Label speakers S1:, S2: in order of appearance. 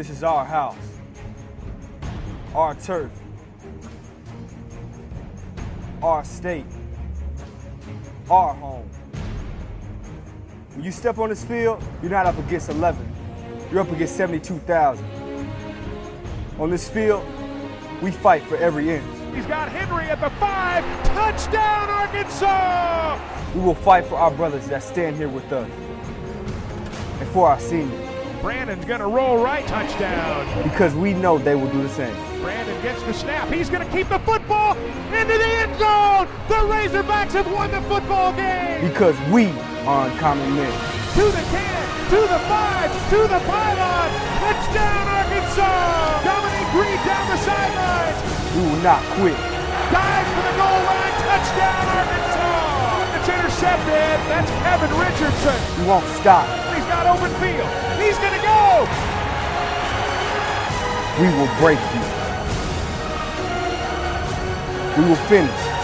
S1: This is our house, our turf, our state, our home. When you step on this field, you're not up against 11. You're up against 72,000. On this field, we fight for every inch.
S2: He's got Henry at the five. Touchdown, Arkansas!
S1: We will fight for our brothers that stand here with us and for our seniors
S2: Brandon's going to roll right. Touchdown.
S1: because we know they will do the same.
S2: Brandon gets the snap. He's going to keep the football into the end zone. The Razorbacks have won the football game.
S1: Because we are uncommon men.
S2: To the 10, to the 5, to the pylon. Touchdown, Arkansas! Dominique Reed down the sidelines.
S1: We will not quit.
S2: Dives for the goal line. Touchdown, Arkansas! It's intercepted. That's Kevin Richardson.
S1: We won't stop.
S2: He's got open field. He's going to go.
S1: We will break you. We will finish.